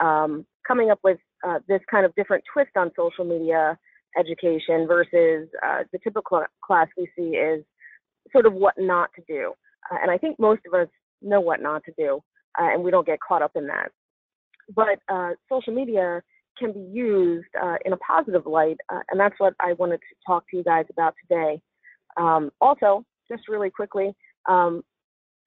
um, coming up with uh, this kind of different twist on social media education versus uh, the typical class we see is sort of what not to do. Uh, and I think most of us know what not to do, uh, and we don't get caught up in that. But uh, social media can be used uh, in a positive light, and that's what I wanted to talk to you guys about today. Um, also, just really quickly, um,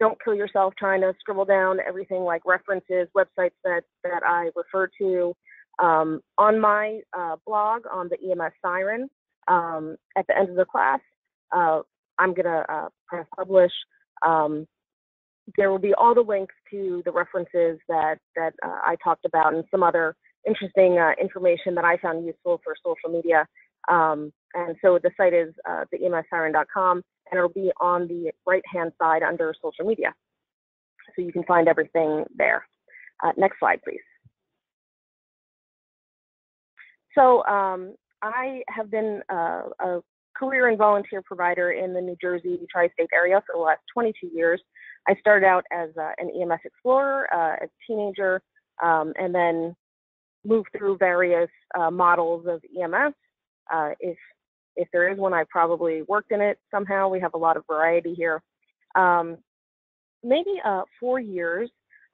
don't kill yourself trying to scribble down everything like references, websites that, that I refer to. Um, on my uh, blog on the EMS Siren, um, at the end of the class, uh, I'm going to uh, press publish. Um, there will be all the links to the references that, that uh, I talked about and some other interesting uh, information that I found useful for social media. Um, and so the site is uh, the emssiren.com and it'll be on the right hand side under social media. So you can find everything there. Uh, next slide, please. So um, I have been uh, a career and volunteer provider in the New Jersey tri-state area for the last 22 years. I started out as uh, an EMS explorer uh, as a teenager um, and then moved through various uh, models of EMS. Uh, if if there is one, I probably worked in it somehow. We have a lot of variety here. Um, maybe uh, four years,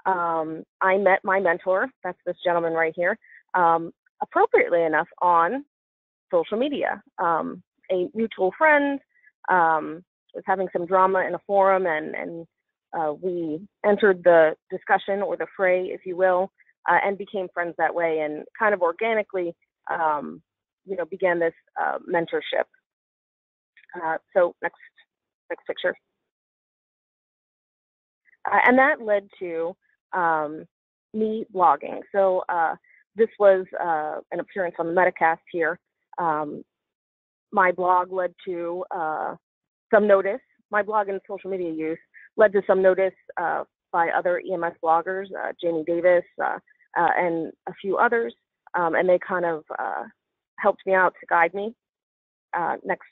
um, I met my mentor. That's this gentleman right here. Um, appropriately enough, on social media. Um, a mutual friend um, was having some drama in a forum, and and uh, we entered the discussion or the fray, if you will, uh, and became friends that way, and kind of organically, um, you know, began this uh, mentorship. Uh, so next next picture, uh, and that led to um, me blogging. So uh, this was an appearance on the MedicCast here. Um, my blog led to uh, some notice. My blog and social media use led to some notice uh, by other EMS bloggers, uh, Jamie Davis, uh, uh, and a few others, um, and they kind of uh, helped me out to guide me. next,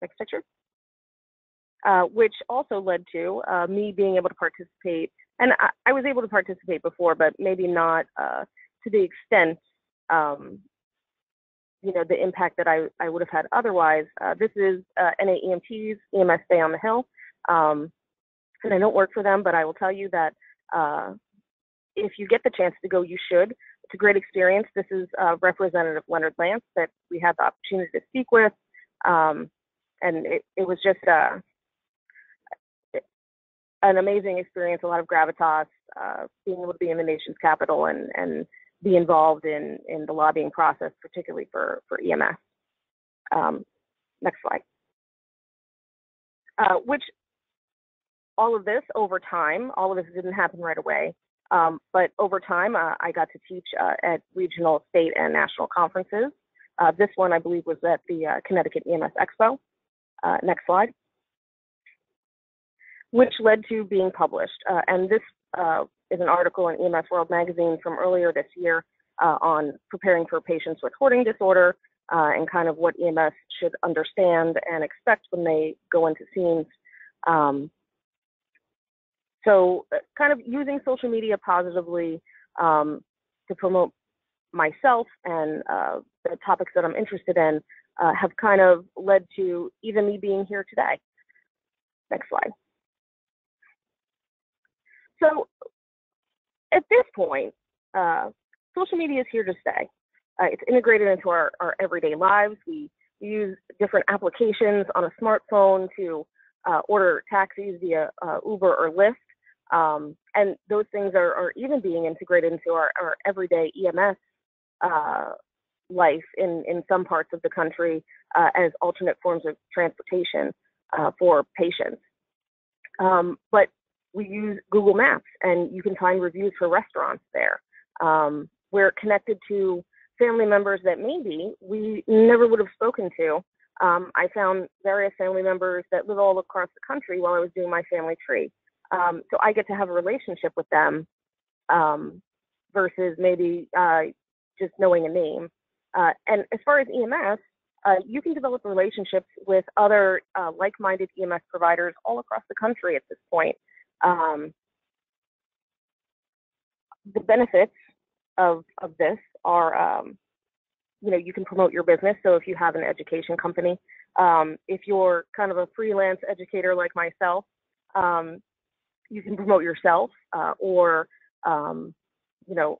next picture. which also led to me being able to participate, and I, I, was able to participate before, but maybe not to the extent um, you know, the impact that I, I would have had otherwise. Uh, this is uh, NAEMT's EMS Day on the Hill. Um, and I don't work for them, but I will tell you that uh, if you get the chance to go, you should. It's a great experience. This is uh, Representative Leonard Lance that we had the opportunity to speak with. Um, and it, it was just uh, an amazing experience, a lot of gravitas, uh, being able to be in the nation's capital and, and be involved in, in the lobbying process, particularly for, for EMS. Um, next slide. Uh, which all of this over time, all of this didn't happen right away, um, but over time uh, I got to teach uh, at regional, state, and national conferences. Uh, this one I believe was at the uh, Connecticut EMS Expo. Uh, next slide. Which led to being published. and this is an article in EMS World Magazine from earlier this year uh, on preparing for patients with hoarding disorder uh, and kind of what EMS should understand and expect when they go into scenes. Um, so, uh, kind of using social media positively um, to promote myself and uh, the topics that I'm interested in uh, have kind of led to even me being here today. Next slide. So, at this point, uh, social media is here to stay. Uh, it's integrated into our, our everyday lives. We, use different applications on a smartphone to uh, order taxis via Uber or Lyft. Um, and those things are, are, even being integrated into our, our everyday EMS uh, life in, in some parts of the country uh, as alternate forms of transportation for patients. Um, but we use Google Maps, and you can find reviews for restaurants there. Um, we're connected to family members that maybe we never would have spoken to. Um, I found various family members that live all across the country while I was doing my family tree. Um, so I get to have a relationship with them um, versus maybe uh, just knowing a name. Uh, and as far as EMS, uh, you can develop relationships with other uh, like-minded EMS providers all across the country at this point. Um, the benefits of, of this are, um, you know, you can promote your business. So if you have an education company, um, if you're kind of a freelance educator like myself, um, you can promote yourself uh, or, um, you know,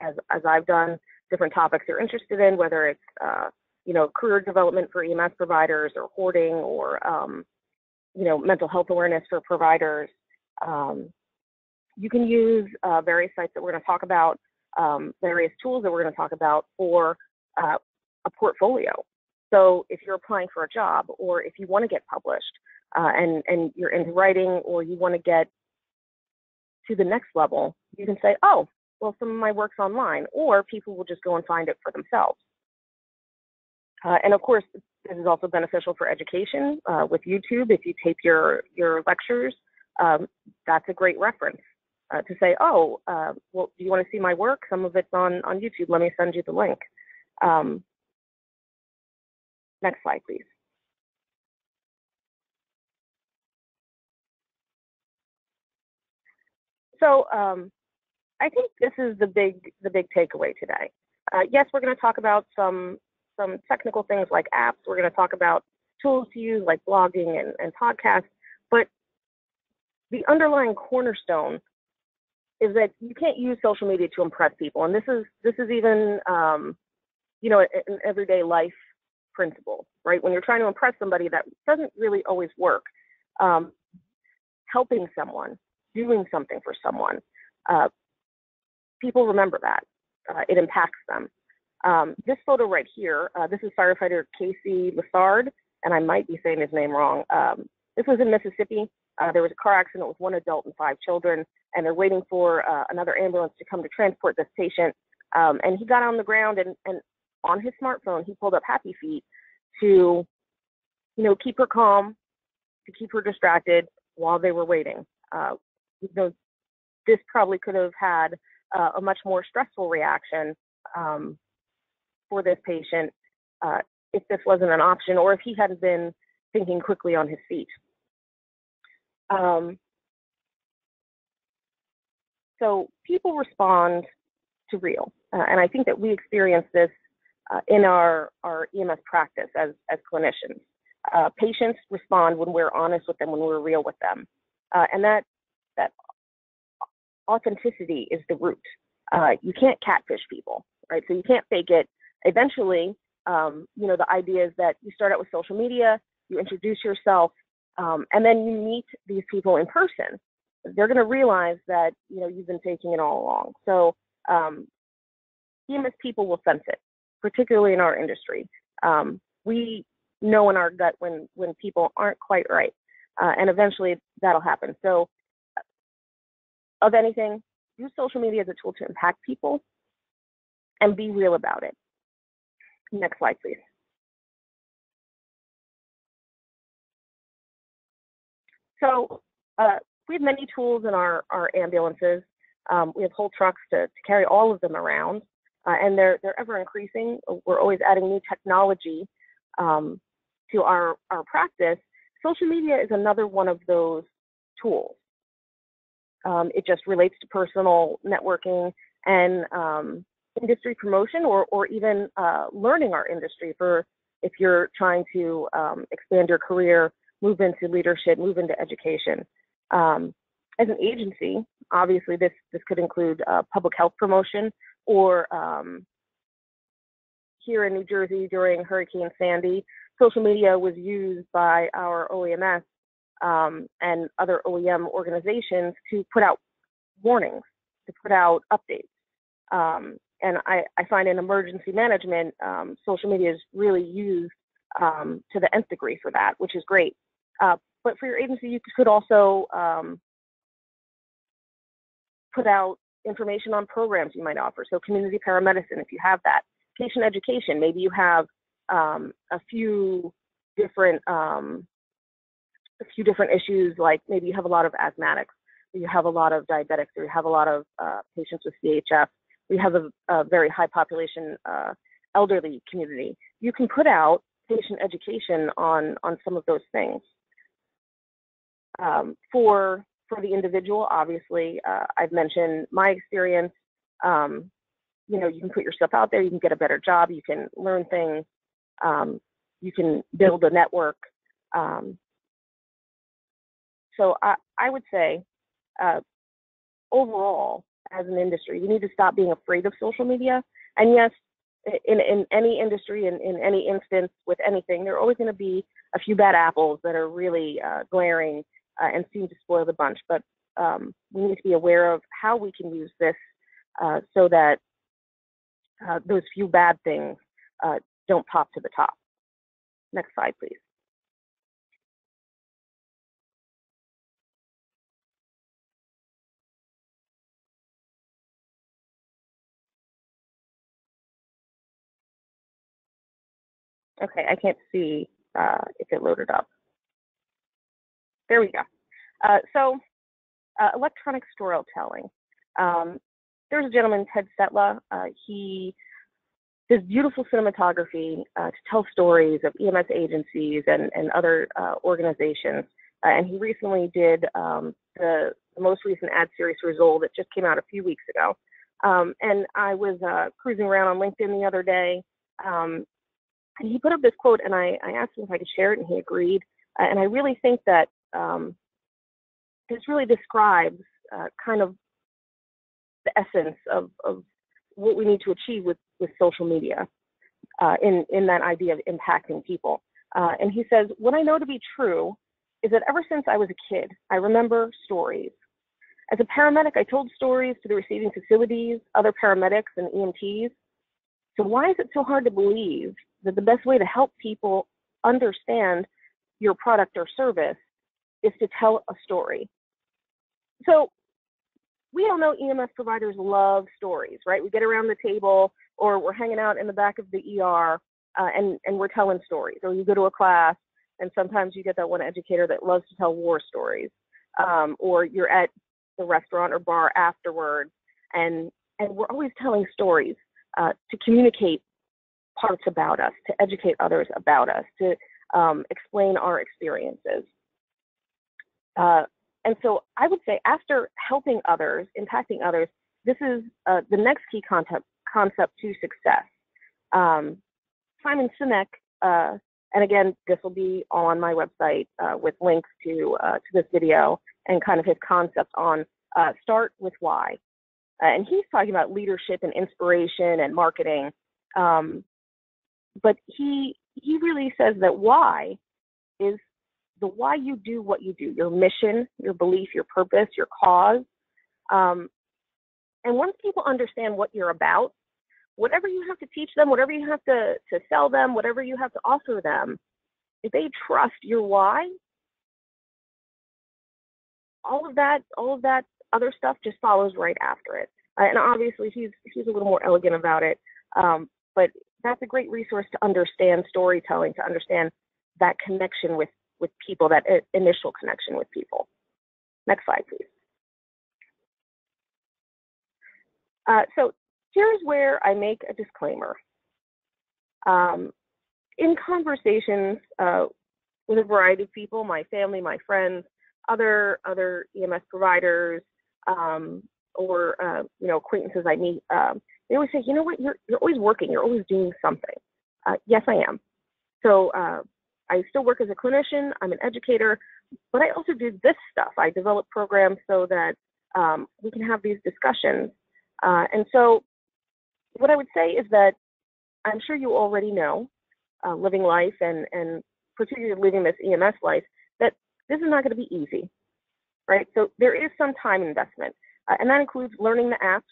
as, as I've done, different topics you're interested in, whether it's, uh, you know, career development for EMS providers or hoarding or, um, you know, mental health awareness for providers. Um, you can use uh, various sites that we're going to talk about, um, various tools that we're going to talk about for uh, a portfolio. So if you're applying for a job or if you want to get published uh, and, and you're into writing or you want to get to the next level, you can say, oh, well, some of my work's online, or people will just go and find it for themselves. Uh, and of course, this is also beneficial for education uh, with YouTube. If you tape your, your lectures, um, that's a great reference uh, to say, oh, uh, well, do you want to see my work? Some of it's on, on YouTube. Let me send you the link. Um, next slide, please. So um, I think this is the big the big takeaway today. Uh, yes, we're going to talk about some some technical things like apps. We're going to talk about tools to use like blogging and, and podcasts. But the underlying cornerstone is that you can't use social media to impress people. And this is this is even um, you know an everyday life principle, right? When you're trying to impress somebody, that doesn't really always work. Um, helping someone, doing something for someone, uh, people remember that. Uh, it impacts them. Um, this photo right here, uh, this is firefighter Casey Lessard, and I might be saying his name wrong. Um, this was in Mississippi. Uh, there was a car accident with one adult and five children, and they're waiting for uh, another ambulance to come to transport this patient. Um, and he got on the ground and, and on his smartphone, he pulled up Happy Feet to, you know, keep her calm, to keep her distracted while they were waiting. Uh, you know, this probably could have had uh, a much more stressful reaction um, for this patient uh, if this wasn't an option or if he hadn't been thinking quickly on his feet. Um, so people respond to real, uh, and I think that we experience this uh, in our, our EMS practice as, as clinicians. Uh, patients respond when we're honest with them, when we're real with them, uh, and that that authenticity is the root. Uh, you can't catfish people, right? So you can't fake it. Eventually, um, you know, the idea is that you start out with social media, you introduce yourself, um, and then you meet these people in person. They're going to realize that you know you've been faking it all along. So um, people will sense it, particularly in our industry. Um, we know in our gut when when people aren't quite right, uh, and eventually that'll happen. So of anything, use social media as a tool to impact people and be real about it. Next slide, please. So uh, we have many tools in our, our ambulances. Um, we have whole trucks to, to carry all of them around, uh, and they're, they're ever increasing. We're always adding new technology um, to our, our practice. Social media is another one of those tools. Um, it just relates to personal networking and um, industry promotion or, or even uh, learning our industry for if you're trying to um, expand your career, move into leadership, move into education. Um, as an agency, obviously this, this could include uh, public health promotion or um, here in New Jersey during Hurricane Sandy, social media was used by our OEMS um, and other OEM organizations to put out warnings, to put out updates. Um, and I, I, find in emergency management, um, social media is really used um, to the nth degree for that, which is great. Uh, but for your agency, you could also um, put out information on programs you might offer. So community paramedicine, if you have that. Patient education, maybe you have um, a few different um, a few different issues, like maybe you have a lot of asthmatics, you have a lot of diabetics, or you have a lot of uh, patients with CHF, we have a, a very high population uh, elderly community. You can put out patient education on on some of those things. Um, for for the individual, obviously, uh, I've mentioned my experience. Um, you know, you can put yourself out there, you can get a better job, you can learn things, um, you can build a network. Um, so I, I would say, uh, overall, as an industry, we need to stop being afraid of social media. And yes, in, in any industry, in, in any instance, with anything, there are always going to be a few bad apples that are really uh, glaring uh, and seem to spoil the bunch. But um, we need to be aware of how we can use this uh, so that uh, those few bad things uh, don't pop to the top. Next slide, please. Okay, I can't see uh, if it loaded up. There we go. Uh, so, uh, electronic storytelling. Um, there's a gentleman, Ted Setla. Uh, he does beautiful cinematography uh, to tell stories of EMS agencies and, and other uh, organizations. and he recently did um, the, the, most recent ad series, Result, that just came out a few weeks ago. Um, and I was cruising around on LinkedIn the other day, um, and he put up this quote, and I, I asked him if I could share it, and he agreed. Uh, and I really think that um, this really describes uh, kind of the essence of, of what we need to achieve with, with social media uh, in, in that idea of impacting people. Uh, and he says, What I know to be true is that ever since I was a kid, I remember stories. As a paramedic, I told stories to the receiving facilities, other paramedics, and EMTs. So, why is it so hard to believe that the best way to help people understand your product or service is to tell a story. So we all know EMS providers love stories, right? We get around the table or we're hanging out in the back of the ER uh, and, and we're telling stories. Or you go to a class and sometimes you get that one educator that loves to tell war stories. Um, or you're at the restaurant or bar afterwards and, and we're always telling stories uh, to communicate parts about us, to educate others about us, to um, explain our experiences. Uh, and so I would say after helping others, impacting others, this is uh, the next key concept, concept to success. Um, Simon Sinek, uh, and again, this will be on my website uh, with links to, uh, to this video and kind of his concept on uh, start with why. and he's talking about leadership and inspiration and marketing. Um, but he he really says that why is the why you do what you do, your mission, your belief, your purpose, your cause. Um, and once people understand what you're about, whatever you have to teach them, whatever you have to, to sell them, whatever you have to offer them, if they trust your why, all of that, all of that other stuff just follows right after it. Uh, and obviously, he's he's a little more elegant about it. Um, but that's a great resource to understand storytelling, to understand that connection with, with people, that initial connection with people. Next slide, please. Uh, so here's where I make a disclaimer. Um, in conversations uh, with a variety of people, my family, my friends, other other EMS providers, um, or uh, you know acquaintances I meet, um, they always say, you know what, you're, you're always working, you're always doing something. Uh, yes, I am. So uh, I still work as a clinician, I'm an educator, but I also do this stuff. I develop programs so that um, we can have these discussions. Uh, and so what I would say is that I'm sure you already know, uh, living life and, and particularly living this EMS life, that this is not going to be easy, right? So there is some time investment, uh, and that includes learning the apps,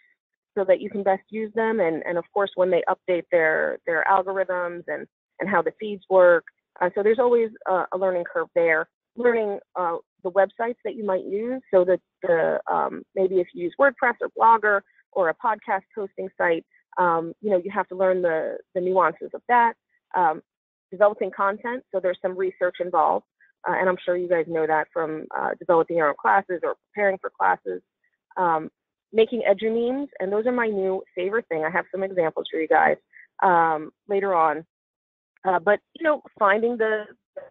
so that you can best use them. And, and of course, when they update their, their algorithms and, and how the feeds work. Uh, so there's always a, learning curve there. Learning uh, the websites that you might use so that the um, maybe if you use WordPress or Blogger or a podcast hosting site, um, you know, you have to learn the, the nuances of that. Um, developing content, so there's some research involved. Uh, and I'm sure you guys know that from uh, developing your own classes or preparing for classes. Um, making edu memes, and those are my new favorite thing. I have some examples for you guys um, later on. Uh, but you know, finding the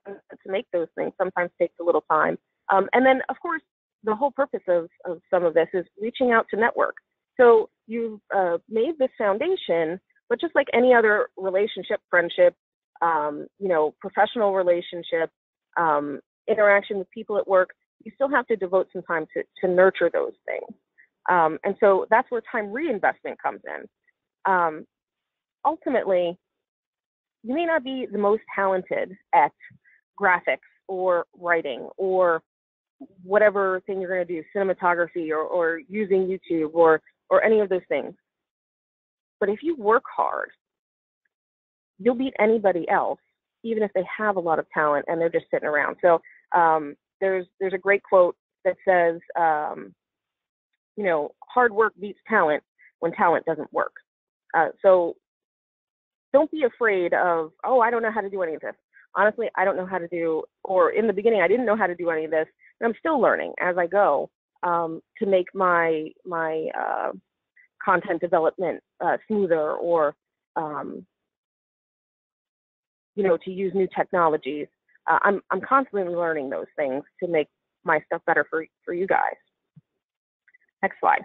to make those things sometimes takes a little time. Um, and then, of course, the whole purpose of, of some of this is reaching out to network. So you've uh, made this foundation, but just like any other relationship, friendship, um, you know, professional relationship, um, interaction with people at work, you still have to devote some time to, to nurture those things. Um, and so that's where time reinvestment comes in. Um, ultimately, you may not be the most talented at graphics or writing or whatever thing you're going to do, cinematography or, or using YouTube or or any of those things. But if you work hard, you'll beat anybody else, even if they have a lot of talent and they're just sitting around. So um, there's there's a great quote that says, um, you know, hard work beats talent when talent doesn't work. Uh, so don't be afraid of, oh, I don't know how to do any of this. Honestly, I don't know how to do, or in the beginning, I didn't know how to do any of this, and I'm still learning as I go um, to make my my uh, content development uh, smoother, or um, you know, to use new technologies. Uh, I'm I'm constantly learning those things to make my stuff better for for you guys. Next slide.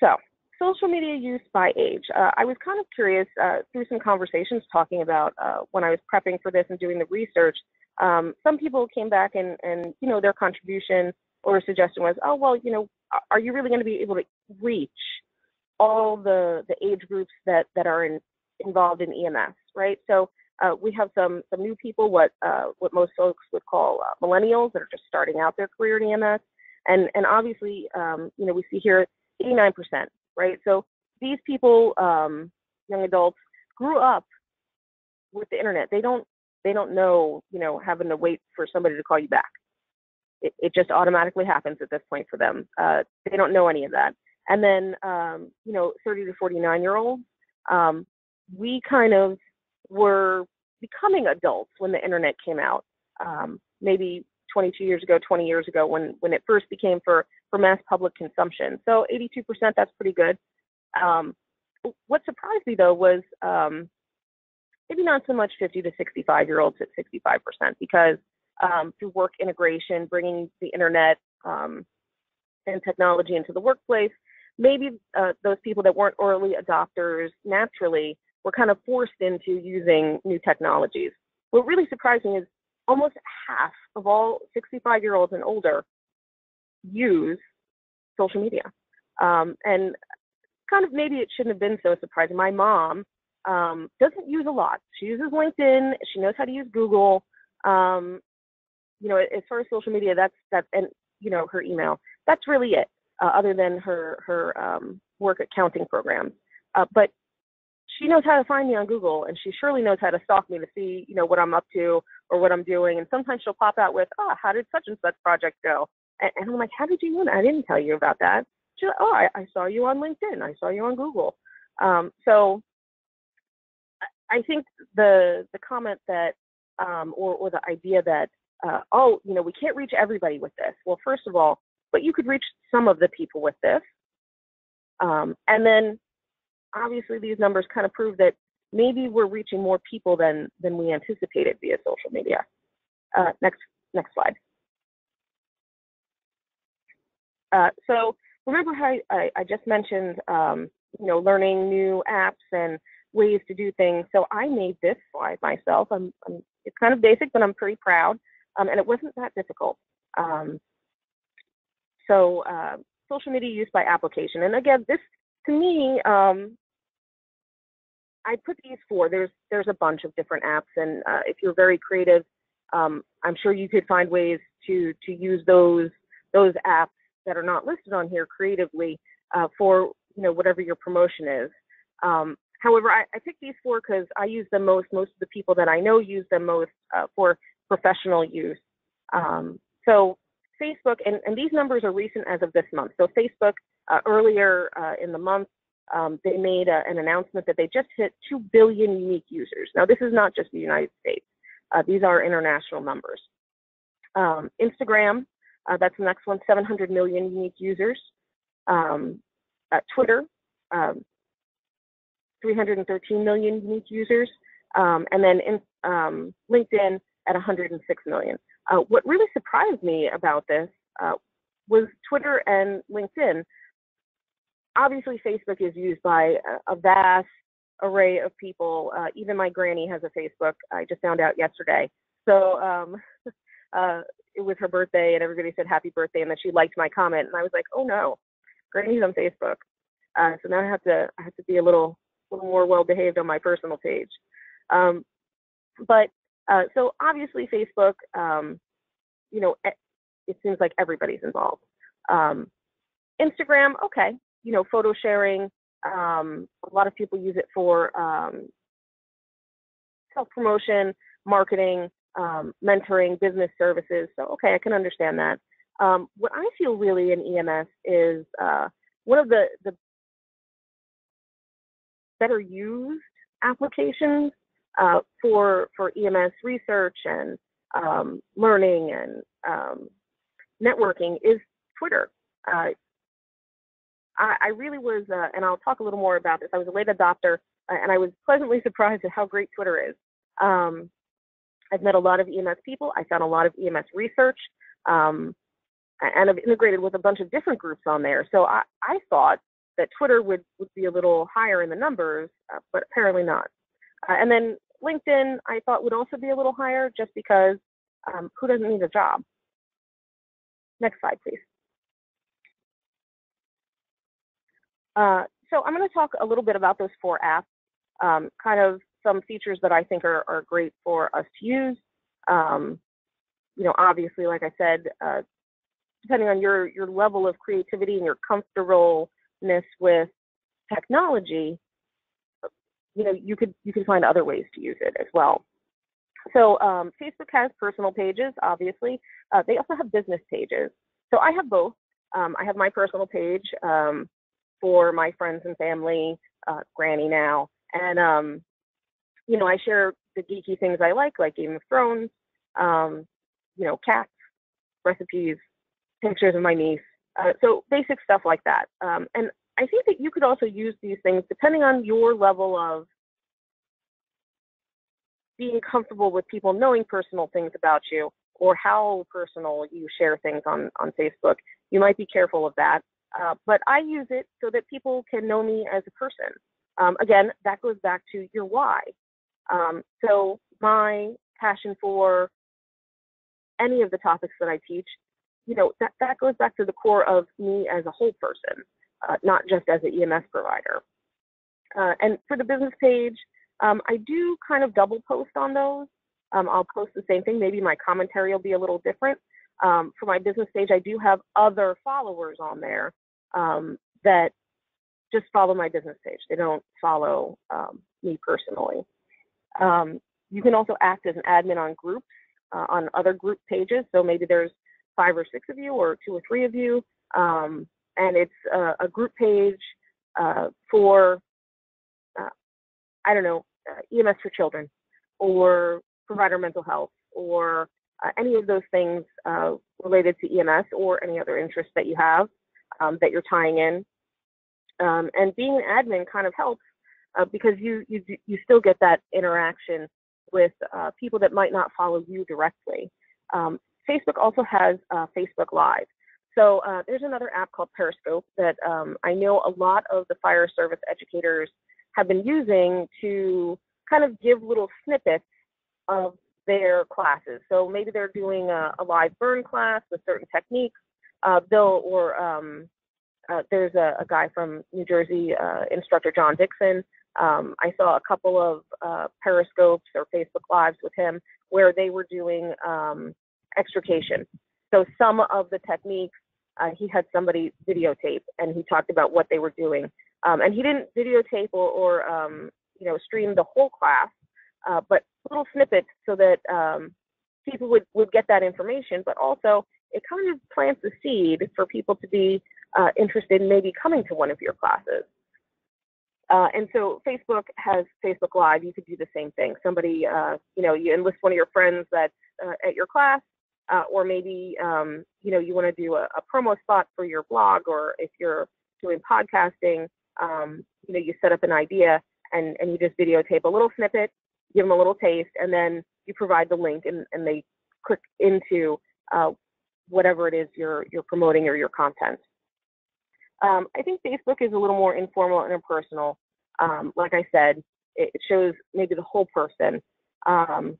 So, social media use by age. Uh, I was kind of curious uh, through some conversations talking about uh, when I was prepping for this and doing the research. Um, some people came back and, and, you know, their contribution or suggestion was, oh, well, you know, are you really going to be able to reach all the, the age groups that, that are in, involved in EMS, right? So uh, we have some, some new people, what, uh, what most folks would call uh, millennials that are just starting out their career in EMS. And, and obviously, um, you know, we see here 89%, right? So these people, um, young adults, grew up with the internet. They don't they don't know, you know, having to wait for somebody to call you back. It, it just automatically happens at this point for them. Uh, they don't know any of that. And then, um, you know, 30 to 49 year olds, um, we kind of were becoming adults when the internet came out. Um, maybe 22 years ago, 20 years ago, when when it first became for for mass public consumption. So 82%, that's pretty good. Um, what surprised me though was um, maybe not so much 50 to 65 year olds at 65% because um, through work integration, bringing the internet um, and technology into the workplace, maybe uh, those people that weren't early adopters naturally were kind of forced into using new technologies. What really surprised me is almost half of all 65 year olds and older use social media. Um, and kind of maybe it shouldn't have been so surprising. My mom um, doesn't use a lot. She uses LinkedIn. She knows how to use Google. Um, you know, as far as social media, that's that's and you know her email. That's really it. Uh, other than her her um, work accounting programs, uh, but she knows how to find me on Google, and she surely knows how to stalk me to see you know what I'm up to or what I'm doing. And sometimes she'll pop out with, "Oh, how did such and such project go?" And, and I'm like, "How did you know? I didn't tell you about that." She's like, "Oh, I, I saw you on LinkedIn. I saw you on Google." Um, so I think the the comment that um, or or the idea that uh, oh you know we can't reach everybody with this. Well, first of all, but you could reach some of the people with this, um, and then obviously these numbers kind of prove that maybe we're reaching more people than than we anticipated via social media. Uh, next next slide. Uh, so remember how I, I just mentioned um, you know learning new apps and ways to do things. So I made this slide myself. I'm, I'm it's kind of basic, but I'm pretty proud. Um, and it wasn't that difficult. Um, so uh, social media use by application. And again, this to me, um, I put these four. There's there's a bunch of different apps, and uh, if you're very creative, um, I'm sure you could find ways to to use those those apps that are not listed on here creatively uh, for you know whatever your promotion is. Um, However, I, I picked these four because I use them most. Most of the people that I know use them most uh, for professional use. Um, so Facebook, and, and these numbers are recent as of this month. So Facebook, uh, earlier uh, in the month, um, they made a, an announcement that they just hit 2 billion unique users. Now, this is not just the United States. Uh, these are international numbers. Um, Instagram, uh, that's the next one, 700 million unique users. Um, Twitter, um, 313 million unique users, um, and then in, um, LinkedIn at 106 million. Uh, what really surprised me about this uh, was Twitter and LinkedIn. Obviously, Facebook is used by a, vast array of people. Uh, even my granny has a Facebook. I just found out yesterday. So um, uh, it was her birthday, and everybody said happy birthday, and then she liked my comment, and I was like, oh no, granny's on Facebook. Uh, so now I have to I have to be a little little more well behaved on my personal page. Um, but uh, so obviously Facebook, um, you know, it seems like everybody's involved. Um, Instagram, okay, you know, photo sharing. Um, a lot of people use it for um, self promotion, marketing, um, mentoring, business services. So, okay, I can understand that. Um, what I feel really in EMS is uh, one of the, the better used applications uh, for for EMS research and um, learning and um, networking is Twitter. Uh, I, I, really was, uh, and I'll talk a little more about this. I was a late adopter, uh, and I was pleasantly surprised at how great Twitter is. Um, I've met a lot of EMS people. I found a lot of EMS research, um, and I've integrated with a bunch of different groups on there. So I, I thought that Twitter would, would be a little higher in the numbers, uh, but apparently not. Uh, and then LinkedIn, I thought would also be a little higher just because um, who doesn't need a job? Next slide, please. Uh, so I'm going to talk a little bit about those four apps, um, kind of some features that I think are, are great for us to use. Um, you know, obviously, like I said, uh, depending on your, your level of creativity and your comfortableness with technology, you know, you could you could find other ways to use it as well. So um, Facebook has personal pages, obviously. Uh, they also have business pages. So I have both. Um, I have my personal page um, for my friends and family, uh, Granny now, and um, you know I share the geeky things I like, like Game of Thrones, um, you know, cats, recipes, pictures of my niece. Uh, so basic stuff like that. Um, and I think that you could also use these things depending on your level of being comfortable with people knowing personal things about you or how personal you share things on, on Facebook. You might be careful of that. Uh, but I use it so that people can know me as a person. Um, again, that goes back to your why. Um, so my passion for any of the topics that I teach, you know, that, that goes back to the core of me as a whole person, uh, not just as an EMS provider. Uh, and for the business page, um, I do kind of double post on those. Um, I'll post the same thing. Maybe my commentary will be a little different. Um, for my business page, I do have other followers on there um, that just follow my business page. They don't follow um, me personally. Um, you can also act as an admin on groups, uh, on other group pages. So maybe there's five or six of you, or two or three of you, and it's a, a group page uh, for uh, I don't know, uh, EMS for children or provider mental health or uh, any of those things uh, related to EMS or any other interests that you have um, that you're tying in. Um, and being an admin kind of helps uh, because you, you you still get that interaction with uh, people that might not follow you directly. Um, Facebook also has uh, Facebook Live. So there's another app called Periscope that um, I know a lot of the fire service educators have been using to kind of give little snippets of their classes. So maybe they're doing a, a live burn class with certain techniques. Uh, they'll or um, uh, there's a, a, guy from New Jersey, uh, instructor John Dixon. Um, I saw a couple of uh, periscopes or Facebook lives with him where they were doing um, extrication. So some of the techniques uh, he had somebody videotape and he talked about what they were doing. Um, and he didn't videotape or, or um, you know, stream the whole class, uh, but little snippets so that um, people would, would get that information. But also, it kind of plants the seed for people to be uh, interested in maybe coming to one of your classes. Uh, and so Facebook has Facebook Live. You could do the same thing. Somebody, uh, you know, you enlist one of your friends that's uh, at your class, uh, or maybe, um, you know, you want to do a, a, promo spot for your blog, or if you're doing podcasting, um, you know, you set up an idea and, and you just videotape a little snippet, give them a little taste, and then you provide the link and, and they click into uh, whatever it is you're you're promoting or your content. Um, I think Facebook is a little more informal and impersonal. Um, like I said, it, shows maybe the whole person. Um,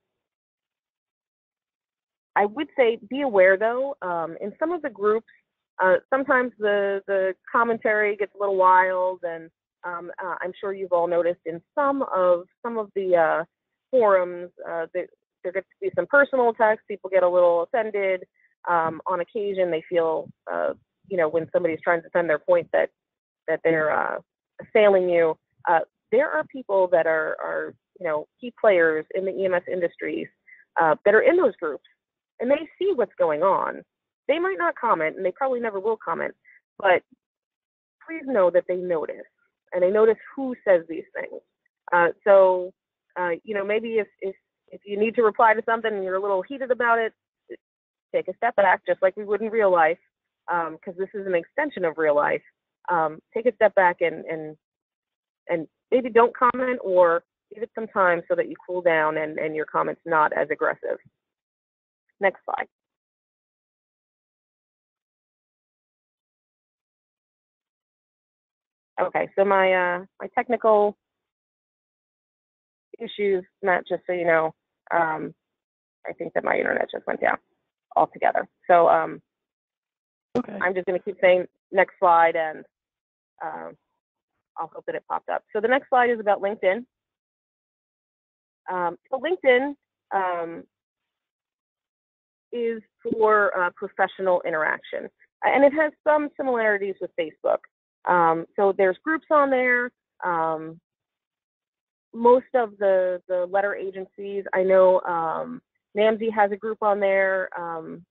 I would say be aware though. Um, in some of the groups, uh, sometimes the the commentary gets a little wild, and um, uh, I'm sure you've all noticed in some of some of the uh, forums uh, there, there gets to be some personal attacks. People get a little offended. Um, on occasion, they feel, uh, you know, when somebody's trying to defend their point that that they're uh, assailing you. there are people that are are you know key players in the EMS industries that are in those groups, and they see what's going on they might not comment, and they probably never will comment, but please know that they notice, and they notice who says these things. Uh, so, uh, you know, maybe if, if if you need to reply to something and you're a little heated about it, take a step back, just like we would in real life, because um, this is an extension of real life. Um, take a step back and and and maybe don't comment or give it some time so that you cool down and, and your comment's not as aggressive. Next slide. Okay, so my uh, my technical issues, Matt, just so you know, um, I think that my internet just went down altogether. So um, okay. I'm just going to keep saying next slide, and uh, I'll hope that it popped up. So the next slide is about LinkedIn. Um, so LinkedIn um, is for uh, professional interaction, and it has some similarities with Facebook. Um, so there's groups on there. Most of the the letter agencies, I know um, has a group on there um,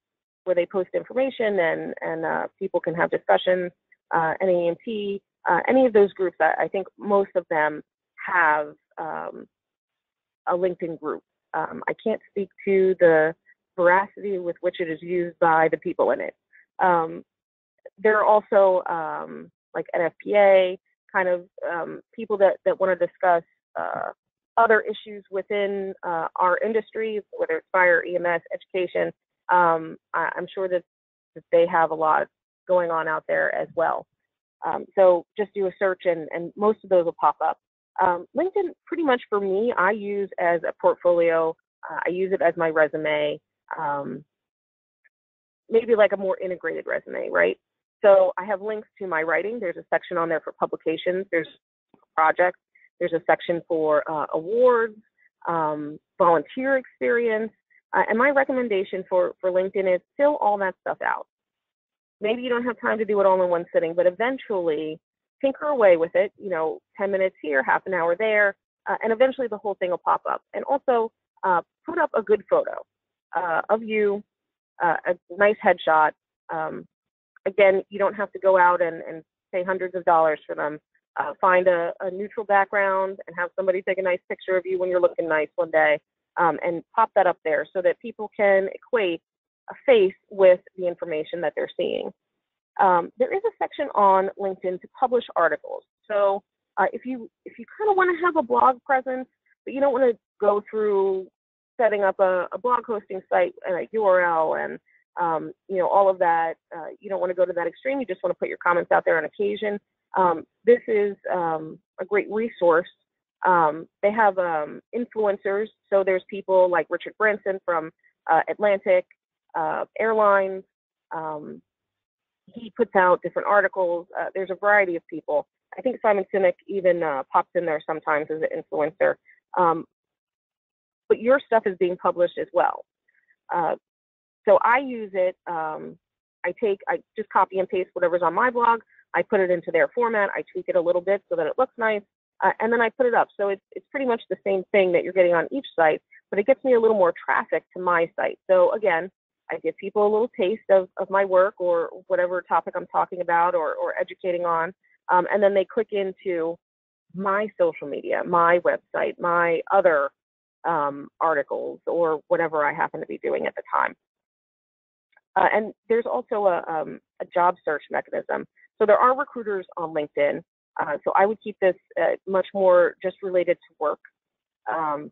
where they post information and and uh, people can have discussions. Uh, NAEMT, uh, any of those groups, I, I, think most of them have um, a LinkedIn group. Um, I can't speak to the veracity with which it is used by the people in it. Um, there are also um, like NFPA, kind of um, people that, that want to discuss uh, other issues within uh, our industry, whether it's fire, EMS, education. Um, I, am sure that, that they have a lot going on out there as well. Um, so just do a search and, and most of those will pop up. Um, LinkedIn, pretty much for me, I use as a portfolio. Uh, I use it as my resume, um, maybe like a more integrated resume, right? So I have links to my writing. There's a section on there for publications. There's projects. There's a section for uh, awards, um, volunteer experience. Uh, and my recommendation for, for LinkedIn is fill all that stuff out. Maybe you don't have time to do it all in one sitting, but eventually tinker away with it, you know, 10 minutes here, half an hour there, uh, and eventually the whole thing will pop up. And also uh, put up a good photo uh, of you, uh, a nice headshot, um, again, you don't have to go out and, and pay hundreds of dollars for them. Uh, find a, a, neutral background and have somebody take a nice picture of you when you're looking nice one day um, and pop that up there so that people can equate a face with the information that they're seeing. Um, there is a section on LinkedIn to publish articles. So uh, if you if you kind of want to have a blog presence, but you don't want to go through setting up a, a blog hosting site and a URL and um, you know, all of that. Uh, you don't want to go to that extreme. You just want to put your comments out there on occasion. Um, this is um, a great resource. Um, they have um, influencers. So there's people like Richard Branson from uh, Atlantic uh, Airlines. Um, he puts out different articles. Uh, there's a variety of people. I think Simon Sinek even uh, pops in there sometimes as an influencer. but your stuff is being published as well. Uh, so I use it. Um, I take, I just copy and paste whatever's on my blog. I put it into their format. I tweak it a little bit so that it looks nice, uh, and then I put it up. So it's it's pretty much the same thing that you're getting on each site, but it gets me a little more traffic to my site. So again, I give people a little taste of, of my work or whatever topic I'm talking about or, or educating on. Um, and then they click into my social media, my website, my other um, articles, or whatever I happen to be doing at the time. Uh, and there's also a, um, a, job search mechanism. So there are recruiters on LinkedIn. Uh, so I would keep this uh, much more just related to work. Um,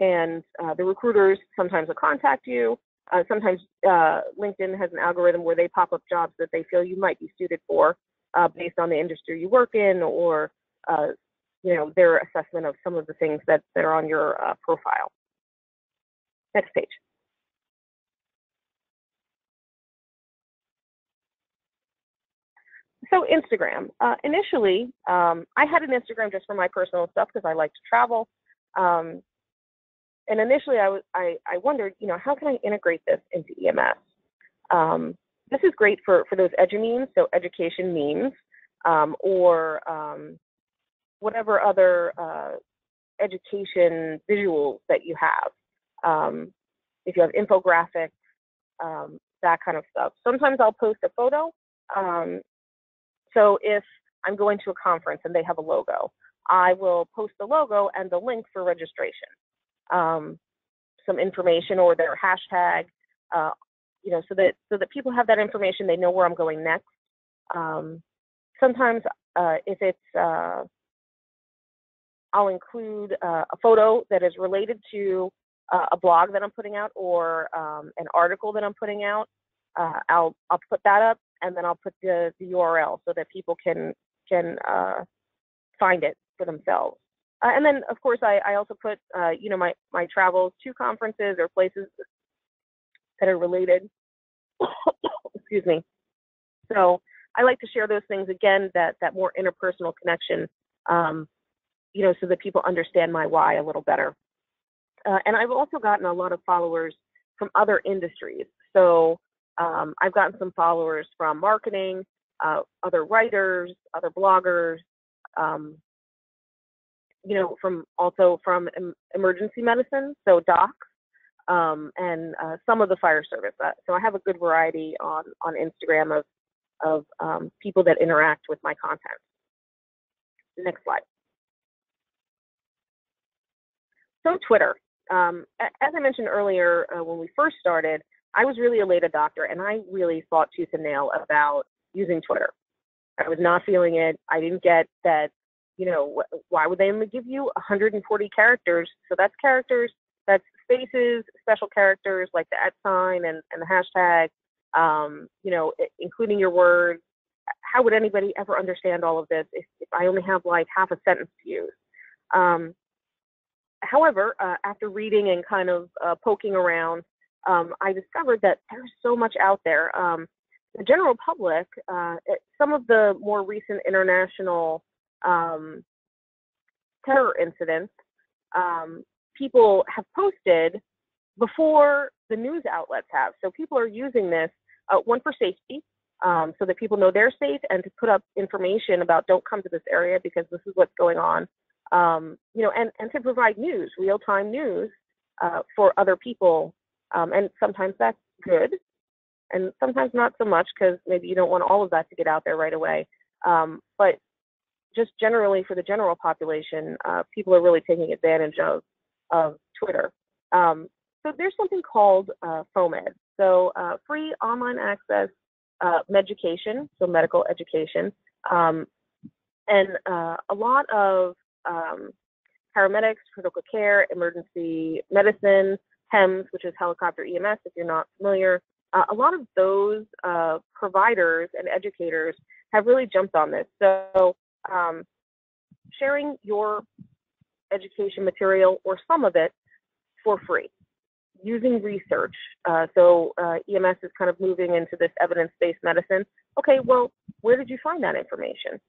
and uh, the recruiters sometimes will contact you. Uh, sometimes uh, LinkedIn has an algorithm where they pop up jobs that they feel you might be suited for uh, based on the industry you work in or you know their assessment of some of the things that, that are on your profile. Next page. So Instagram. Uh, initially, um, I had an Instagram just for my personal stuff because I like to travel. Um, and initially, I was I, I wondered, you know, how can I integrate this into EMS? Um, this is great for for those edumemes, so education memes, um, or um, whatever other uh, education visuals that you have. Um, if you have infographics, that kind of stuff. Sometimes I'll post a photo. Um, so if I'm going to a conference and they have a logo, I will post the logo and the link for registration, um, some information or their hashtag, uh, you know, so that so that people have that information, they know where I'm going next. Um, sometimes uh, if it's uh, I'll include uh, a photo that is related to uh, a blog that I'm putting out or um, an article that I'm putting out. Uh, I'll I'll put that up and then I'll put the, the URL so that people can can uh, find it for themselves. Uh, and then of course I, I also put uh, you know my my travels to conferences or places that are related. Excuse me. So I like to share those things again that that more interpersonal connection um, you know, so that people understand my why a little better. Uh, and I've also gotten a lot of followers from other industries. So um, I've gotten some followers from marketing, uh, other writers, other bloggers, um, you know, from also from em- emergency medicine, so docs, um, and uh, some of the fire service. Uh, so I have a good variety on on Instagram of of um, people that interact with my content. Next slide. So Twitter. Um, as I mentioned earlier, uh, when we first started, I was really a late adopter, and I really fought tooth and nail about using Twitter. I was not feeling it. I didn't get that. You know, why would they only give you 140 characters? So that's characters, that's spaces, special characters like the at sign and, and the hashtag. Um, you know, including your words. How would anybody ever understand all of this if, if I only have like half a sentence to use? Um, however, uh, after reading and kind of uh, poking around, um, I discovered that there's so much out there. Um, the general public, uh, it, some of the more recent international um, terror incidents, um, people have posted before the news outlets have. So people are using this, uh, one for safety, um, so that people know they're safe, and to put up information about don't come to this area because this is what's going on um, you know, and, and to provide news, real time news uh, for other people. Um, and sometimes that's good, and sometimes not so much because maybe you don't want all of that to get out there right away. Um, but just generally for the general population, uh, people are really taking advantage of of Twitter. Um, so there's something called uh, FOAMed, so uh, free online access uh, education, so medical education, um, and uh, a lot of um, paramedics, critical care, emergency medicine, HEMS, which is helicopter EMS, if you're not familiar. Uh, a lot of those uh, providers and educators have really jumped on this. So, um, sharing your education material or some of it for free using research. Uh, so, uh, EMS is kind of moving into this evidence based medicine. Okay, well, where did you find that information?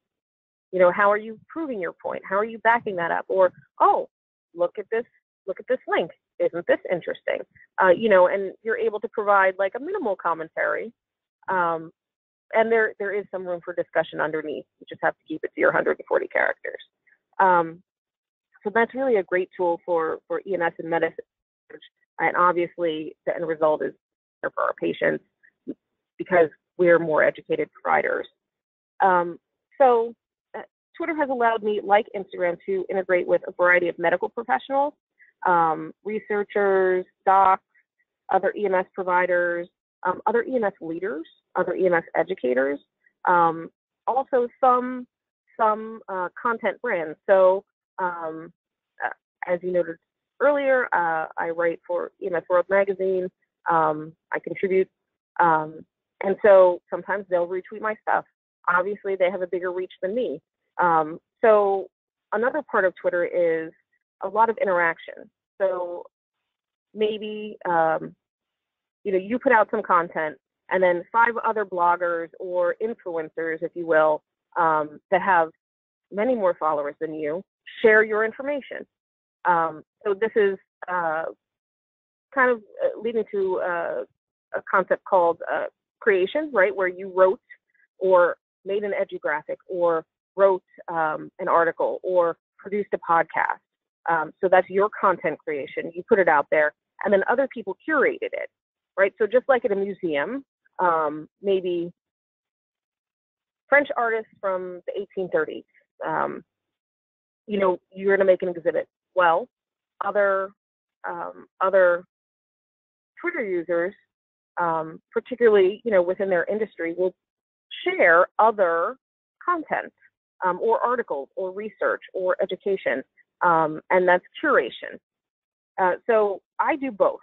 you know how are you proving your point how are you backing that up or oh look at this look at this link isn't this interesting? Uh, you know and you're able to provide like a minimal commentary um, and there there is some room for discussion underneath. You just have to keep it to your 140 characters. Um, so that's really a great tool for for ems and medicine. And obviously the end result is better for our patients because we're more educated providers. Um, so Twitter has allowed me, like Instagram, to integrate with a variety of medical professionals, um, researchers, docs, other EMS providers, um, other EMS leaders, other EMS educators, um, also some some uh, content brands. So, um, uh, as you noted earlier, uh, I write for EMS World Magazine. Um, I contribute. Um, and so sometimes they'll retweet my stuff. Obviously, they have a bigger reach than me. Um, so another part of Twitter is a lot of interaction. So maybe um, you know you put out some content, and then five other bloggers or influencers, if you will, um, that have many more followers than you share your information. Um, so this is uh, kind of uh, leading to uh, a concept called uh, creation, right, where you wrote or made an edutagraphic or wrote um, an article or produced a podcast. Um, so that's your content creation. You put it out there, and then other people curated it, right? So just like at a museum, um, maybe French artists from the 1830s, um, you know, you're going to make an exhibit. Well, other um, other Twitter users, um, particularly you know within their industry, will share other content um, or articles or research or education, um, and that's curation. Uh, so I do both.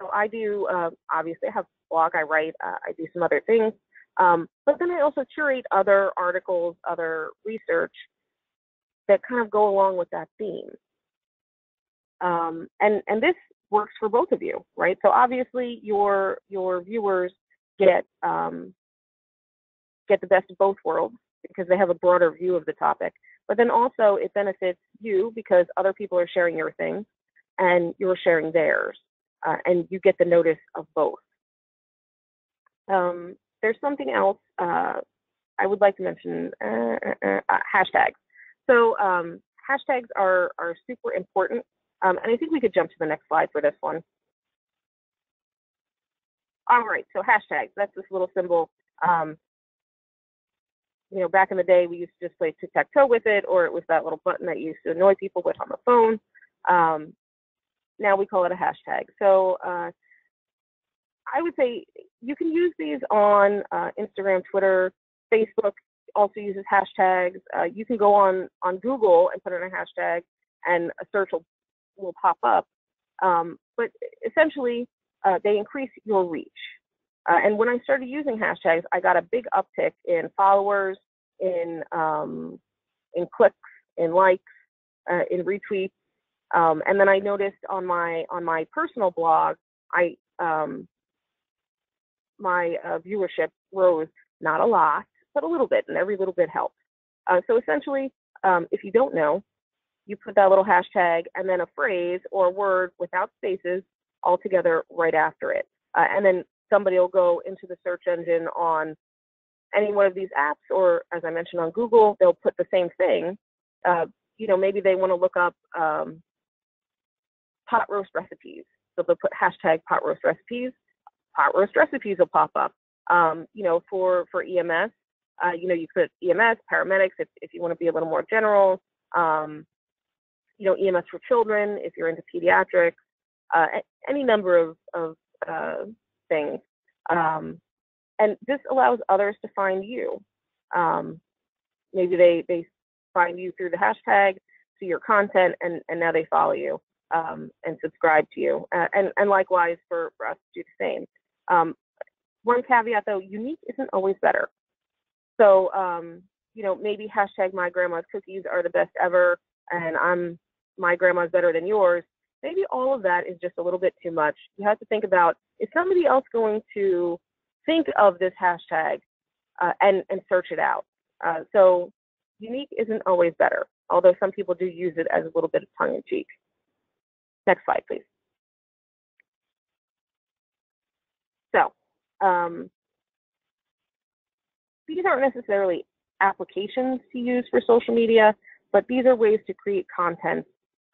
So I do uh, obviously I have a blog, I write, uh, I do some other things, um, but then I also curate other articles, other research that kind of go along with that theme. Um, and and this works for both of you, right? So obviously your your viewers get um, get the best of both worlds because they have a broader view of the topic. But then also it benefits you because other people are sharing your things and you're sharing theirs, uh, and you get the notice of both. Um, there's something else uh, I would like to mention: uh, uh, uh hashtags. So um, hashtags are are super important, um, and I think we could jump to the next slide for this one. All right, so hashtags. That's this little symbol. Um, you know, back in the day, we used to just play tic tac toe with it, or it was that little button that you used to annoy people with on the phone. Um, now we call it a hashtag. So uh, I would say you can use these on uh, Instagram, Twitter, Facebook. Also uses hashtags. Uh, you can go on on Google and put in a hashtag, and a search will will pop up. Um, but essentially, uh, they increase your reach. Uh, and when I started using hashtags, I got a big uptick in followers, in um, in clicks, in likes, uh, in retweets. Um, and then I noticed on my on my personal blog, I um, my uh, viewership rose not a lot, but a little bit, and every little bit helps. Uh, so essentially, um, if you don't know, you put that little hashtag and then a phrase or a word without spaces all together right after it. Uh, and then somebody will go into the search engine on any one of these apps, or as I mentioned on Google, they'll put the same thing. Uh, you know, maybe they want to look up um, pot roast recipes. So they'll put hashtag pot roast recipes. Pot roast recipes will pop up. Um, you know, for for EMS, uh, you know, you put EMS, paramedics if if you want to be a little more general. Um, you know, EMS for children if you're into pediatrics. Uh, any number of of uh, things. Um, and this allows others to find you. Um, maybe they, they find you through the hashtag, see your content, and, and now they follow you um, and subscribe to you. Uh, and, and likewise for, for us to do the same. Um, one caveat though, unique isn't always better. So, um, you know, maybe hashtag my grandma's cookies are the best ever, and I'm my grandma's better than yours maybe all of that is just a little bit too much. You have to think about is somebody else going to think of this hashtag uh, and and search it out. Uh, so unique isn't always better, although some people do use it as a little bit of tongue in cheek. Next slide, please. So um, these aren't necessarily applications to use for social media, but these are ways to create content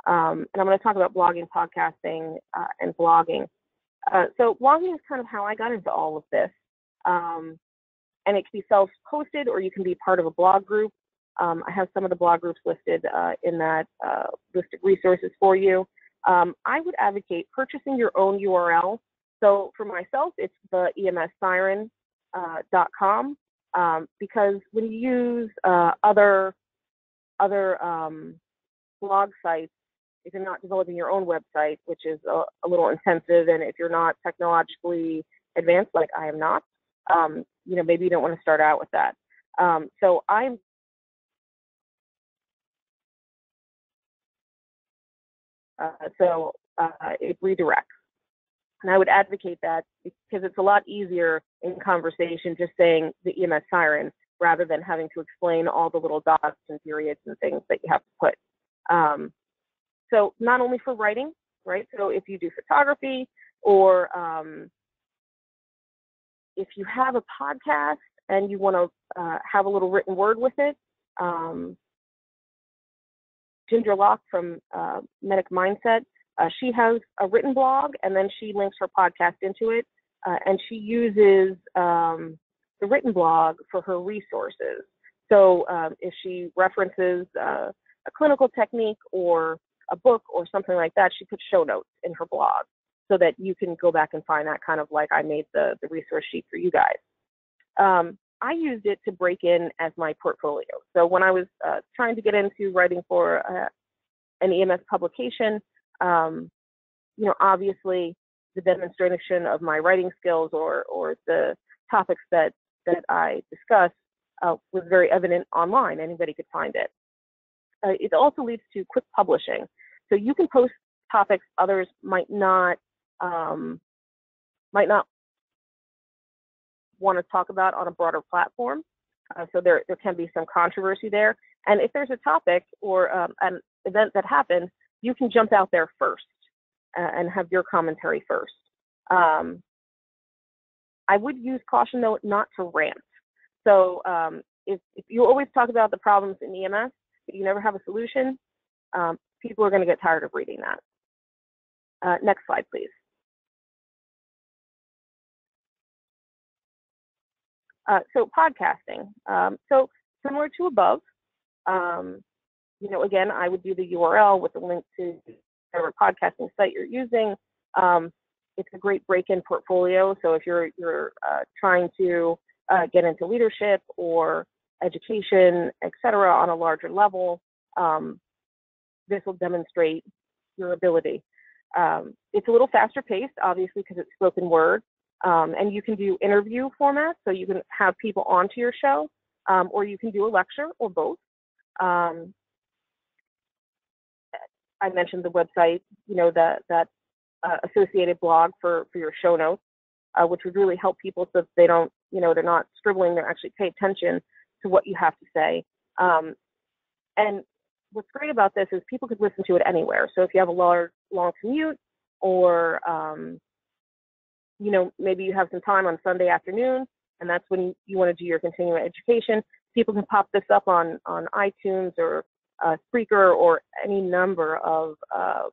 um, and I'm going to talk about blogging, podcasting, uh, and blogging. Uh, so blogging is kind of how I got into all of this. Um, and it can be self-posted or you can be part of a blog group. Um, I have some of the blog groups listed uh, in that uh, list of resources for you. Um, I would advocate purchasing your own URL. So for myself, it's the emssiren.com uh, um, because when you use uh, other other um, blog sites, if you're not developing your own website, which is a, a little intensive, and if you're not technologically advanced, like I am not, um, you know, maybe you don't want to start out with that. Um, so I'm uh, so uh, it redirects. And I would advocate that because it's a lot easier in conversation just saying the EMS siren rather than having to explain all the little dots and periods and things that you have to put. Um, so not only for writing, right? So if you do photography or um, if you have a podcast and you want to uh, have a little written word with it, um, Ginger Locke from uh, Medic Mindset, uh, she has a written blog and then she links her podcast into it. Uh, and she uses um, the written blog for her resources. So um, if she references uh, a clinical technique or a book or something like that, she puts show notes in her blog so that you can go back and find that kind of like I made the, the resource sheet for you guys. Um, I used it to break in as my portfolio. So when I was uh, trying to get into writing for uh, an EMS publication, um, you know, obviously the demonstration of my writing skills or or the topics that that I discuss uh, was very evident online. Anybody could find it. Uh, it also leads to quick publishing. So you can post topics others might not um, might not want to talk about on a broader platform. Uh, so there there can be some controversy there. And if there's a topic or um, an event that happened, you can jump out there first and have your commentary first. Um, I would use caution though not to rant. So um, if, if, you always talk about the problems in EMS, but you never have a solution, um, people are going to get tired of reading that. Uh, next slide, please. Uh, so podcasting. Um, so similar to above, um, you know, again, I would do the URL with the link to whatever podcasting site you're using. Um, it's a great break-in portfolio. So if you're you're uh, trying to uh, get into leadership or education, et cetera, on a larger level, um, this will demonstrate your ability. Um, it's a little faster paced, obviously, because it's spoken word, um, and you can do interview formats, so you can have people onto your show, um, or you can do a lecture, or both. Um, I mentioned the website, you know, that that uh, associated blog for for your show notes, uh, which would really help people so they don't, you know, they're not scribbling, they're actually pay attention to what you have to say. Um, and what's great about this is people could listen to it anywhere. So if you have a large long commute, or um, you know, maybe you have some time on Sunday afternoon, and that's when you you want to do your continuing education. People can pop this up on on iTunes or uh, Spreaker or any number of uh,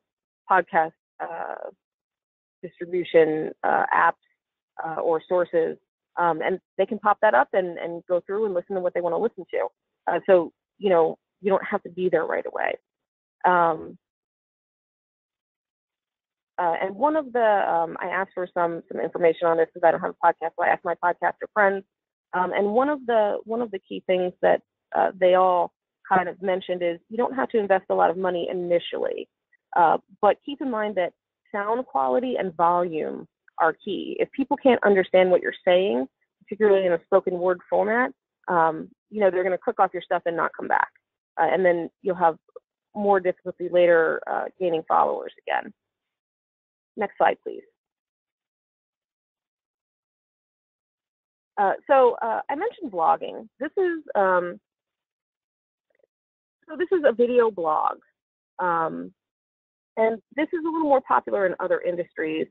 podcast uh, distribution uh, apps uh, or sources, um, and they can pop that up and, and go through and listen to what they want to listen to. Uh, so you know you don't have to be there right away. Um, and one of the um, I asked for some some information on this because I don't have a podcast, so I asked my podcaster friends. Um, and one of the one of the key things that they all kind of mentioned is you don't have to invest a lot of money initially, uh, but keep in mind that sound quality and volume are key. If people can't understand what you're saying, particularly in a spoken word format, um, you know they're going to click off your stuff and not come back, uh, and then you'll have more difficulty later uh, gaining followers again. Next slide, please. Uh, so uh, I mentioned blogging. This is um, so this is a video blog. Um, and this is a little more popular in other industries.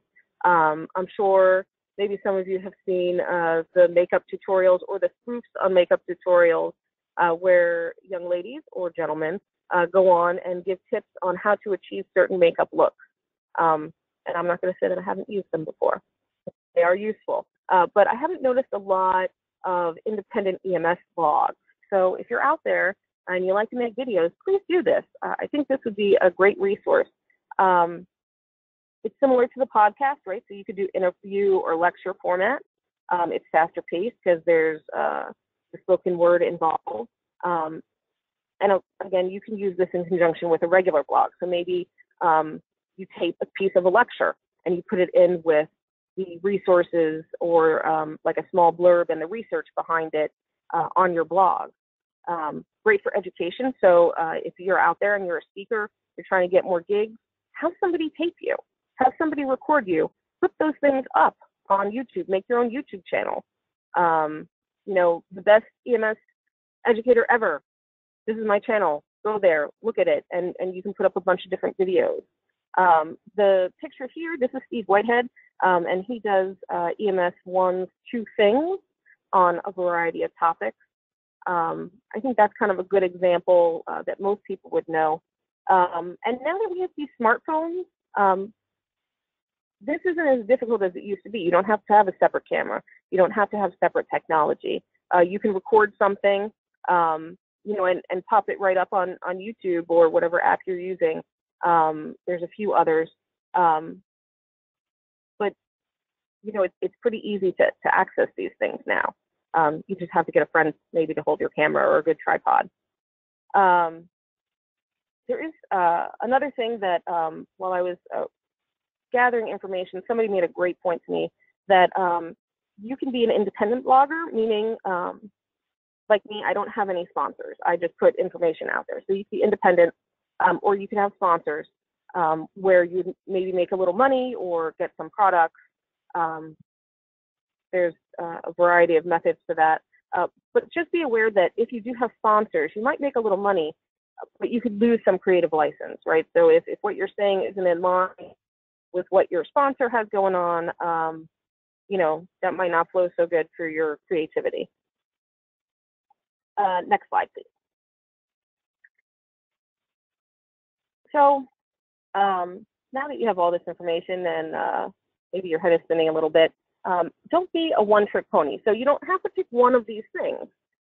Um, I'm sure maybe some of you have seen uh, the makeup tutorials or the spoofs on makeup tutorials uh, where young ladies or gentlemen uh, go on and give tips on how to achieve certain makeup looks. Um, and I'm not going to say that I haven't used them before. They are useful. Uh, but I haven't noticed a lot of independent EMS blogs. So if you're out there and you like to make videos, please do this. Uh, I think this would be a great resource. Um, it's similar to the podcast, right? So you could do interview or lecture format. Um, it's faster paced because there's uh, the spoken word involved. Um, and uh, again, you can use this in conjunction with a regular blog. So maybe Um, you tape a piece of a lecture and you put it in with the resources or um, like a small blurb and the research behind it uh, on your blog. Um, great for education. So uh, if you're out there and you're a speaker, you're trying to get more gigs, have somebody tape you, have somebody record you, put those things up on YouTube, make your own YouTube channel. Um, you know, the best EMS educator ever. This is my channel. Go there, look at it, and, and you can put up a bunch of different videos. Um, the picture here, this is Steve Whitehead, um, and he does uh, EMS one's two things on a variety of topics. Um, I think that's kind of a good example uh, that most people would know. Um, and now that we have these smartphones, um, this isn't as difficult as it used to be. You don't have to have a separate camera. You don't have to have separate technology. Uh, you can record something, um, you know, and, and pop it right up on, on YouTube or whatever app you're using. Um, there's a few others. Um, but, you know, it, it's pretty easy to, to access these things now. Um, you just have to get a friend maybe to hold your camera or a good tripod. Um, there is uh, another thing that um, while I was uh, gathering information, somebody made a great point to me that um, you can be an independent blogger, meaning um, like me, I don't have any sponsors. I just put information out there. So you can be independent, um, or you can have sponsors um, where you maybe make a little money or get some products. Um, there's uh, a variety of methods for that. Uh, but just be aware that if you do have sponsors, you might make a little money, but you could lose some creative license, right? So if, if what you're saying isn't in line with what your sponsor has going on, um, you know, that might not flow so good for your creativity. Uh, next slide, please. So um, now that you have all this information and uh, maybe your head is spinning a little bit, um, don't be a one-trick pony. So you don't have to pick one of these things.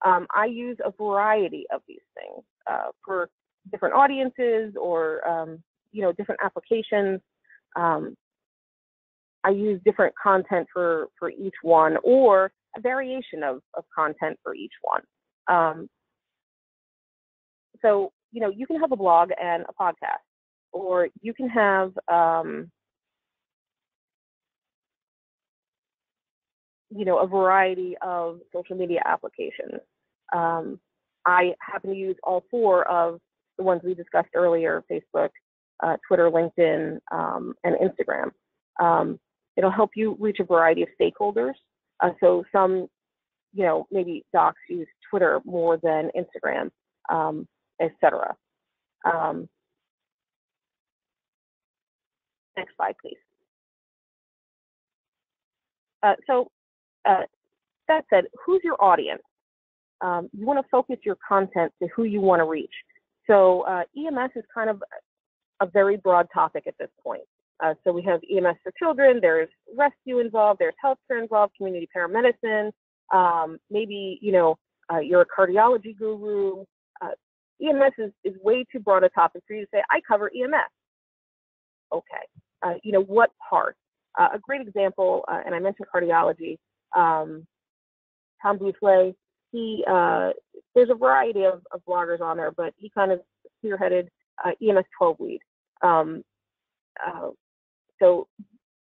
Um, I use a variety of these things uh, for different audiences or um, you know different applications. I use different content for for each one or a variation of, of content for each one. Um, so you know you can have a blog and a podcast, or you can have um, you know, a variety of social media applications. Um, I happen to use all four of the ones we discussed earlier, Facebook, uh, Twitter, LinkedIn, um, and Instagram. Um, it'll help you reach a variety of stakeholders. Uh, so some, you know, maybe docs use Twitter more than Instagram, um, etc. Um, next slide, please. Uh, so uh, that said, who's your audience? Um, you want to focus your content to who you want to reach. So uh, EMS is kind of a very broad topic at this point. Uh, so we have EMS for children, there's rescue involved, there's healthcare involved, community paramedicine, um, maybe, you know, uh, you're a cardiology guru. Uh, EMS is, is way too broad a topic for you to say, I cover EMS. Okay, uh, you know, what part? Uh, a great example, uh, and I mentioned cardiology, um, Tom Bouthillet, he there's a variety of, of, bloggers on there, but he kind of spearheaded EMS 12 Lead. Um, uh, so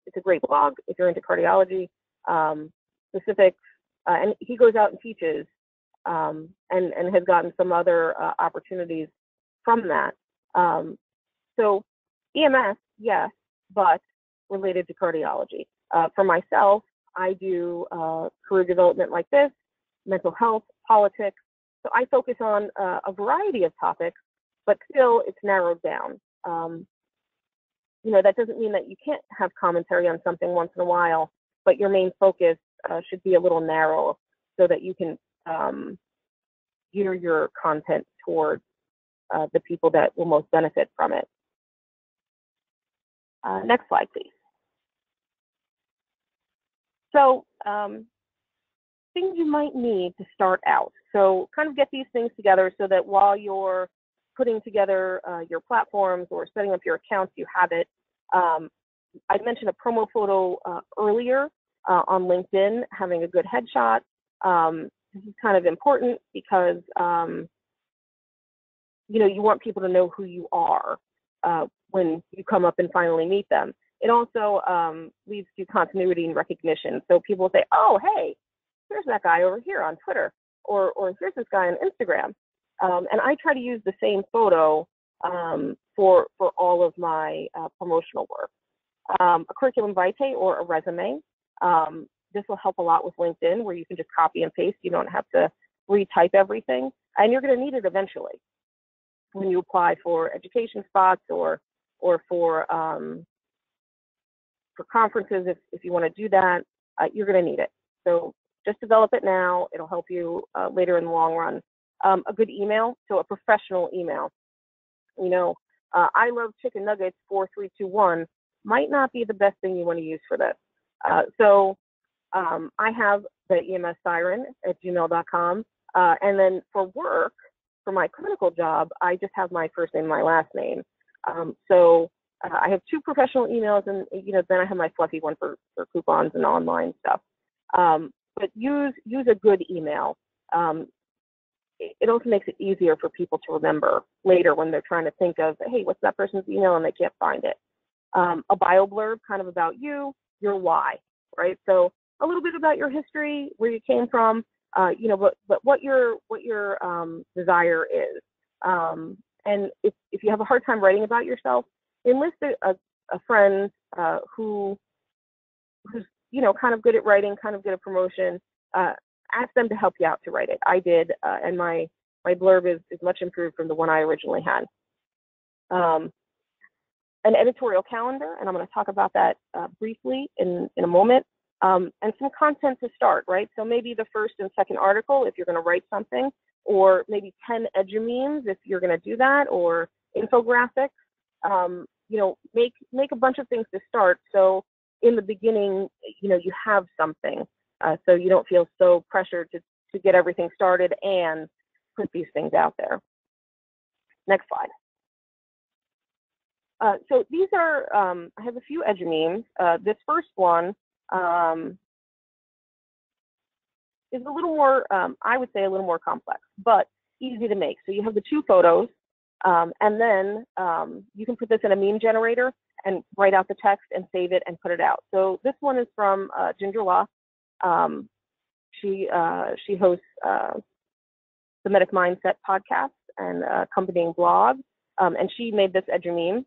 it's a great blog if you're into cardiology um, specifics, uh, and he goes out and teaches um, and and has gotten some other uh, opportunities from that. Um, so EMS, yes, but related to cardiology. Uh, for myself, I do uh, career development like this, mental health, politics. So I focus on uh, a variety of topics, but still it's narrowed down. Um, you know, that doesn't mean that you can't have commentary on something once in a while, but your main focus uh, should be a little narrow so that you can um, gear your content towards uh, the people that will most benefit from it. Uh, next slide, please. So um, things you might need to start out. So kind of get these things together so that while you're putting together uh, your platforms or setting up your accounts, you have it. Um, I mentioned a promo photo uh, earlier uh, on LinkedIn, having a good headshot. Um, this is kind of important because um, you know you want people to know who you are. Uh, when you come up and finally meet them. It also um, leads to continuity and recognition. So people say, oh, hey, here's that guy over here on Twitter, or, or here's this guy on Instagram. Um, and I try to use the same photo um, for, for all of my uh, promotional work. Um, a curriculum vitae or a resume. Um, this will help a lot with LinkedIn where you can just copy and paste. You don't have to retype everything. And you're going to need it eventually when you apply for education spots or or for um, for conferences if, if you want to do that, uh, you're going to need it. So just develop it now. It'll help you uh, later in the long run. Um, a good email, so a professional email. You know, uh, I love chicken nuggets 4321 might not be the best thing you want to use for this. Uh, so um, I have the EMS siren at gmail.com. Uh, and then for work, for my clinical job, I just have my first name, my last name. Um, so uh, I have two professional emails, and you know, then I have my fluffy one for, for coupons and online stuff. Um, but use use a good email. Um, it also makes it easier for people to remember later when they're trying to think of, hey, what's that person's email, and they can't find it. Um, a bio blurb, kind of about you, your why, right? So a little bit about your history, where you came from, uh, you know, but but what your what your um, desire is. Um, and if if you have a hard time writing about yourself, enlist a, a friend uh, who who's you know kind of good at writing, kind of good at promotion. Uh, ask them to help you out to write it. I did, uh, and my my blurb is, is much improved from the one I originally had. Um, an editorial calendar, and I'm going to talk about that uh, briefly in, in a moment, um, and some content to start, right? So maybe the first and second article if you're going to write something, or maybe 10 edumemes if you're going to do that, or infographics. Um, you know, make make a bunch of things to start. So in the beginning, you know, you have something, uh, so you don't feel so pressured to to get everything started and put these things out there. Next slide. Uh, so these are, um, I have a few edumemes. Uh, this first one um, is a little more, um, I would say a little more complex, but easy to make. So you have the two photos, um, and then um, you can put this in a meme generator and write out the text and save it and put it out. So this one is from uh, Ginger Locke. Um, she, uh, she hosts uh, the Medic Mindset podcast and accompanying blog, and she made this edumeme.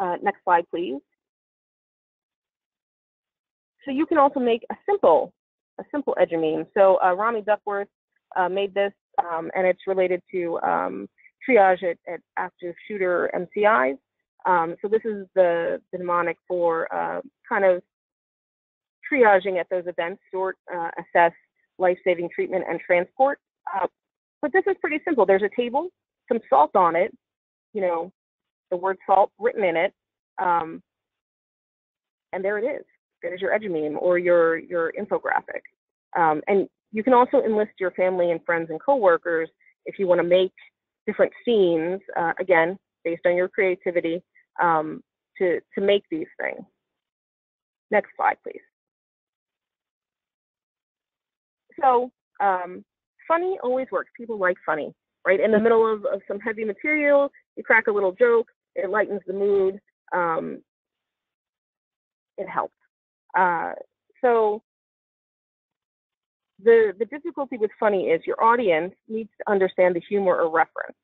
Uh, next slide, please. So you can also make a simple, a simple edumeme. So uh, Rommie Duckworth uh, made this, um, and it's related to um, triage at, at, active shooter MCIs. Um, so this is the, the mnemonic for uh, kind of triaging at those events, sort, uh, assess, life-saving treatment, and transport. Uh, but this is pretty simple. There's a table, some salt on it, you know, the word salt written in it, um, and there it is. There's your edumeme or your your infographic. Um, and you can also enlist your family and friends and coworkers if you want to make different scenes. Uh, again, based on your creativity, um, to to make these things. Next slide, please. So um, funny always works. People like funny, right? In the middle of, of some heavy material, you crack a little joke, it lightens the mood, um, it helps. Uh, so the the difficulty with funny is your audience needs to understand the humor or reference.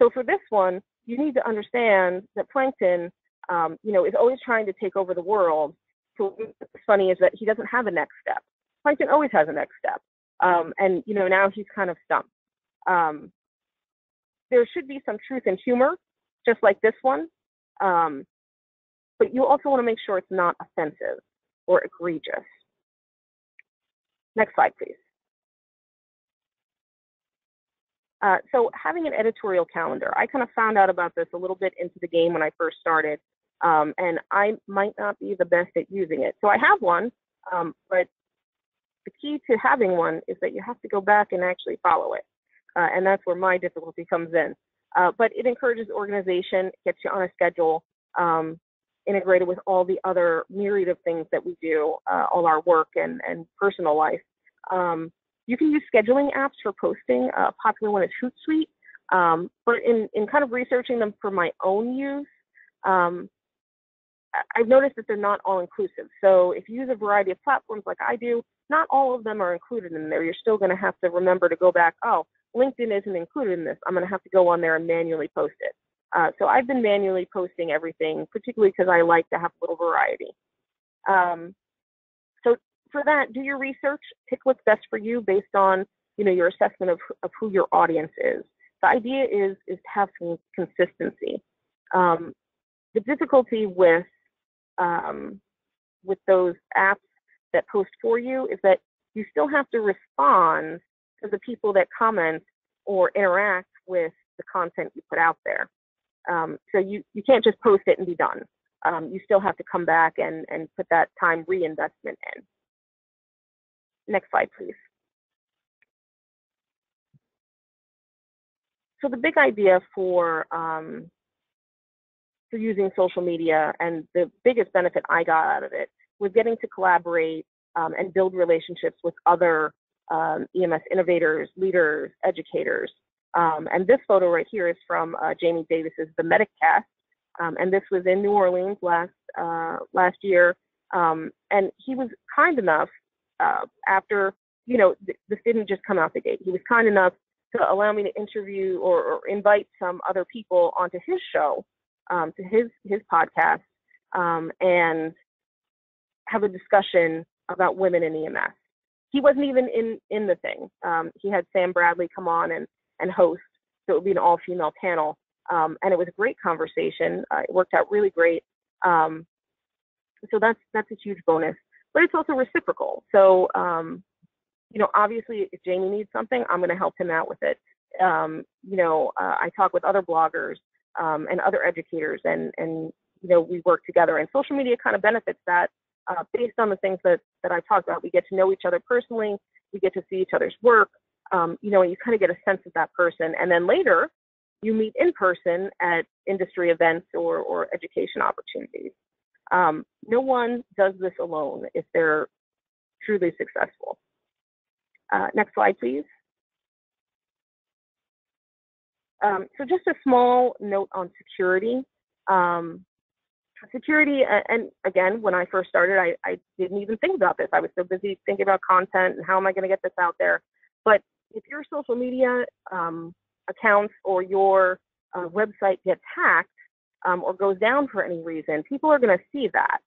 So for this one, you need to understand that Plankton, um, you know, is always trying to take over the world. So what's funny is that he doesn't have a next step. Plankton always has a next step, um, and you know now he's kind of stumped. Um, there should be some truth and humor, just like this one. Um, but you also want to make sure it's not offensive or egregious. Next slide, please. Uh, so having an editorial calendar, I kind of found out about this a little bit into the game when I first started, um, and I might not be the best at using it. So I have one, um, but the key to having one is that you have to go back and actually follow it, uh, and that's where my difficulty comes in. Uh, but it encourages organization, gets you on a schedule, um, integrated with all the other myriad of things that we do, uh, all our work and, and personal life. Um, you can use scheduling apps for posting. A popular one is Hootsuite, Um, but in, in kind of researching them for my own use, um, I've noticed that they're not all inclusive. So if you use a variety of platforms like I do, not all of them are included in there. You're still going to have to remember to go back, oh, LinkedIn isn't included in this. I'm going to have to go on there and manually post it. Uh, so I've been manually posting everything, particularly because I like to have a little variety. Um, so for that, do your research, pick what's best for you based on you know your assessment of, of who your audience is. The idea is is to have some consistency. Um, the difficulty with um, with those apps that post for you is that you still have to respond to the people that comment or interact with the content you put out there. Um, so you, you can't just post it and be done. Um, you still have to come back and, and put that time reinvestment in. Next slide, please. So the big idea for um, for using social media and the biggest benefit I got out of it was getting to collaborate um, and build relationships with other um, EMS innovators, leaders, educators. Um, and this photo right here is from uh, Jamie Davis's The Medic Cast. Um, and this was in New Orleans last uh, last year. Um, and he was kind enough uh, after, you know, th- this didn't just come out the gate. He was kind enough to allow me to interview or, or invite some other people onto his show, um, to his his podcast, and have a discussion about women in EMS he wasn't even in in the thing. Um, he had Sam Bradley come on and and host, so it would be an all female panel, um, and it was a great conversation. Uh, it worked out really great. Um, so that's that's a huge bonus, but it's also reciprocal. So um, you know, obviously, if Jamie needs something, I'm going to help him out with it. Um, you know, uh, I talk with other bloggers um, and other educators, and and you know, we work together. And social media kind of benefits that uh, based on the things that, that I talked about. We get to know each other personally, we get to see each other's work, um, you know, and you kind of get a sense of that person. And then later, you meet in person at industry events or, or education opportunities. Um, no one does this alone if they're truly successful. Uh, next slide, please. Um, so just a small note on security. Um, security and again when i first started I, I didn't even think about this. I was so busy thinking about content and how am i going to get this out there? But if your social media um, accounts or your uh, website gets hacked um, or goes down for any reason people are going to see that.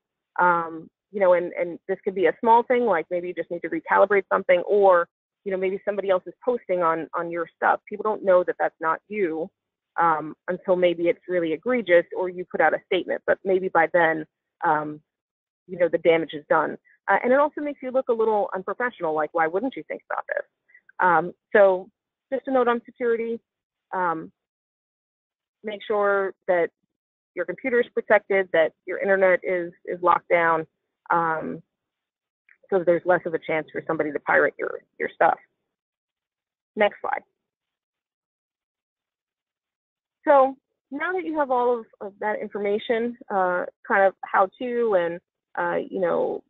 Um, you know and, and this could be a small thing like maybe you just need to recalibrate something or you know maybe somebody else is posting on on your stuff. People don't know that that's not you um, until maybe it's really egregious or you put out a statement. But maybe by then, um, you know, the damage is done. Uh, and it also makes you look a little unprofessional. Like, why wouldn't you think about this? Um, so, just a note on security: um, make sure that your computer is protected, that your internet is is locked down, um, so there's less of a chance for somebody to pirate your your stuff. Next slide. So now that you have all of, of that information, uh, kind of how to and uh, you know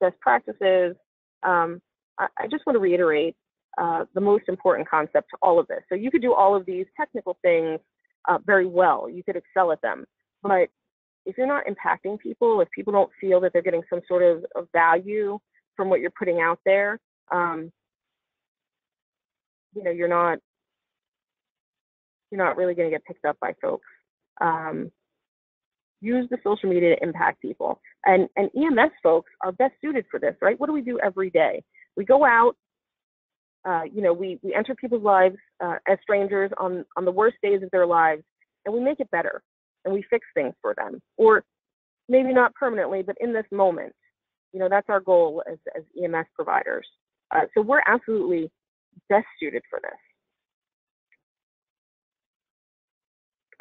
best practices, um, I, I, just want to reiterate uh, the most important concept to all of this. So you could do all of these technical things uh, very well. You could excel at them, but if you're not impacting people, if people don't feel that they're getting some sort of, of value from what you're putting out there, um, you know, you're not you're not really going to get picked up by folks. Um, use the social media to impact people. And, and EMS folks are best suited for this, right? What do we do every day? We go out, uh, you know, we, we enter people's lives uh, as strangers on, on the worst days of their lives, and we make it better and we fix things for them. Or maybe not permanently, but in this moment. You know, that's our goal as, as EMS providers. Uh, so we're absolutely best suited for this.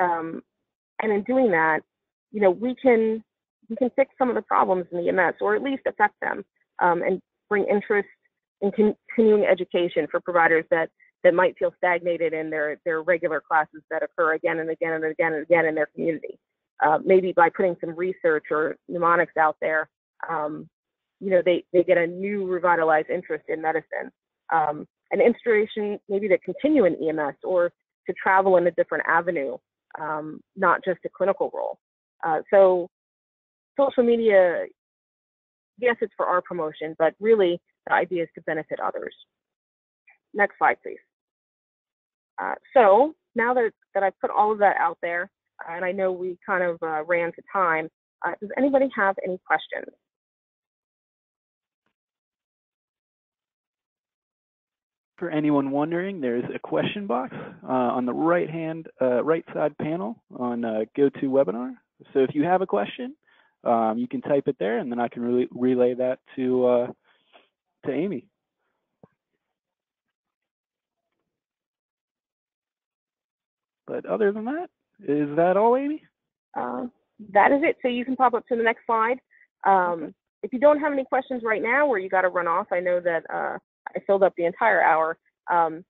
Um, and in doing that, you know, we can we can fix some of the problems in the EMS, or at least affect them, um, and bring interest in continuing education for providers that that might feel stagnated in their their regular classes that occur again and again and again and again in their community. Uh, maybe by putting some research or mnemonics out there, um, you know, they they get a new revitalized interest in medicine. Um, an inspiration maybe to continue in EMS or to travel in a different avenue, um, not just a clinical role. Uh, so social media, yes, it's for our promotion, but really the idea is to benefit others. Next slide, please. Uh, so now that, that I've put all of that out there, and I know we kind of uh, ran to time, uh, does anybody have any questions? For anyone wondering, there's a question box uh, on the right hand, uh, right side panel on uh, GoToWebinar. So if you have a question, um, you can type it there, and then I can re relay that to uh, to Amy. But other than that, is that all, Amy? Uh, that is it. So you can pop up to the next slide. Um, okay. If you don't have any questions right now, or you got to run off, I know that uh, I filled up the entire hour. Um,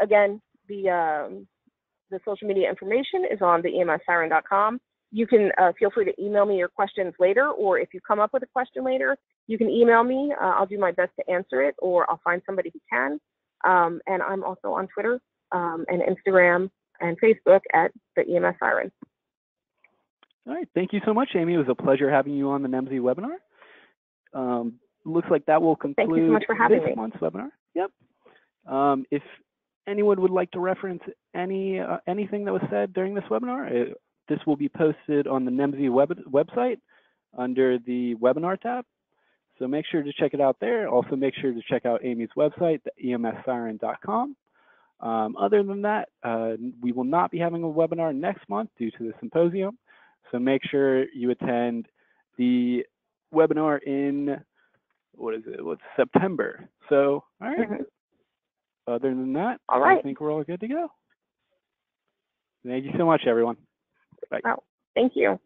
again, the um, the social media information is on the emssiren.com. You can uh, feel free to email me your questions later, or if you come up with a question later, you can email me. Uh, I'll do my best to answer it, or I'll find somebody who can. Um, and I'm also on Twitter um, and Instagram and Facebook at the EMS Siren. All right. Thank you so much, Amy. It was a pleasure having you on the NAEMSE webinar. Um, looks like that will conclude Thank you so much for having this me. month's webinar. Yep. Um, if anyone would like to reference any uh, anything that was said during this webinar, it, this will be posted on the NAEMSE web website under the webinar tab. So make sure to check it out there. Also make sure to check out Amy's website, emssiren.com. Um, other than that, uh, we will not be having a webinar next month due to the symposium. So make sure you attend the webinar in, what is it, what's September. So, all right. Mm -hmm. Other than that, all right. I think we're all good to go. Thank you so much, everyone. Bye. Thank you.